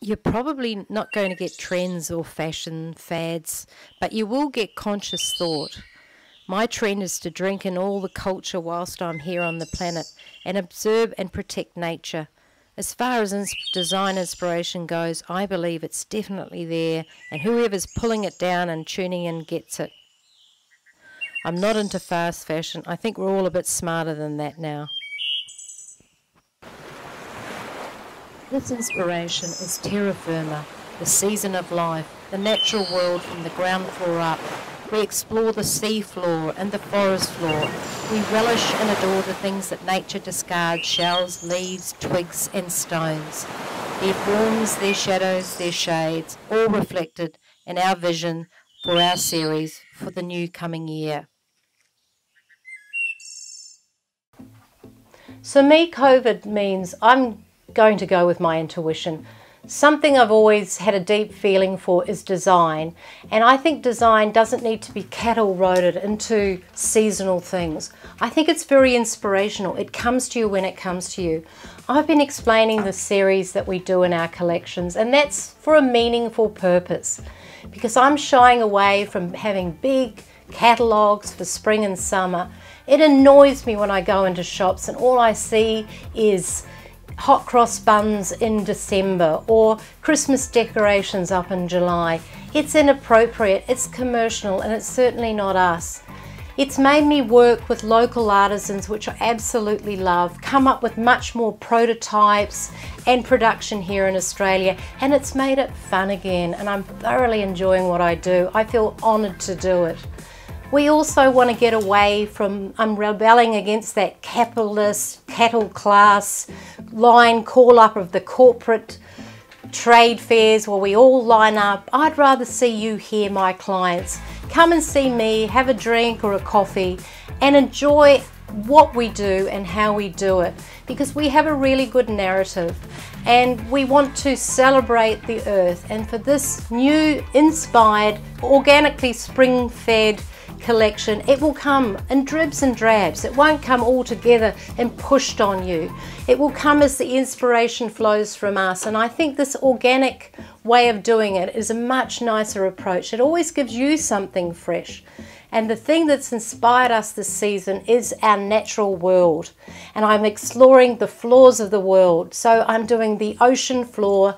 you're probably not going to get trends or fashion fads, but you will get conscious thought. My trend is to drink in all the culture whilst I'm here on the planet and observe and protect nature. As far as ins- design inspiration goes, I believe it's definitely there, and whoever's pulling it down and tuning in gets it. I'm not into fast fashion. I think we're all a bit smarter than that now. This inspiration is terra firma, the season of life, the natural world from the ground floor up. We explore the sea floor and the forest floor. We relish and adore the things that nature discards shells, leaves, twigs, and stones. Their forms, their shadows, their shades, all reflected in our vision for our series for the new coming year. So, me, COVID means I'm going to go with my intuition. Something I've always had a deep feeling for is design, and I think design doesn't need to be cattle roaded into seasonal things. I think it's very inspirational. It comes to you when it comes to you. I've been explaining the series that we do in our collections, and that's for a meaningful purpose because I'm shying away from having big catalogues for spring and summer. It annoys me when I go into shops and all I see is hot cross buns in December or Christmas decorations up in July. It's inappropriate, it's commercial, and it's certainly not us. It's made me work with local artisans, which I absolutely love, come up with much more prototypes and production here in Australia, and it's made it fun again. And I'm thoroughly enjoying what I do. I feel honoured to do it. We also want to get away from um, rebelling against that capitalist, cattle class line call up of the corporate trade fairs where we all line up. I'd rather see you here, my clients. Come and see me, have a drink or a coffee, and enjoy what we do and how we do it because we have a really good narrative and we want to celebrate the earth. And for this new, inspired, organically spring fed collection, it will come in dribs and drabs. It won't come all together and pushed on you. It will come as the inspiration flows from us. And I think this organic way of doing it is a much nicer approach. It always gives you something fresh. And the thing that's inspired us this season is our natural world. And I'm exploring the floors of the world. So I'm doing the ocean floor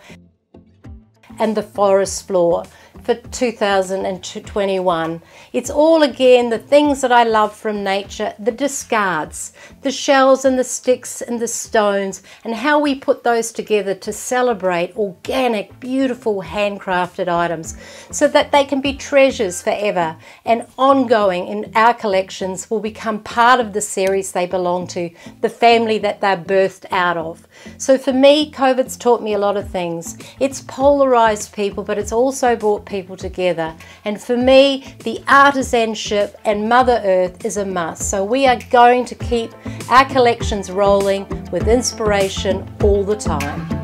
and the forest floor for 2021. It's all again the things that I love from nature, the discards, the shells and the sticks and the stones, and how we put those together to celebrate organic, beautiful, handcrafted items so that they can be treasures forever and ongoing in our collections will become part of the series they belong to, the family that they're birthed out of. So for me, COVID's taught me a lot of things. It's polarized people, but it's also brought people together. And for me, the artisanship and Mother Earth is a must. So we are going to keep our collections rolling with inspiration all the time.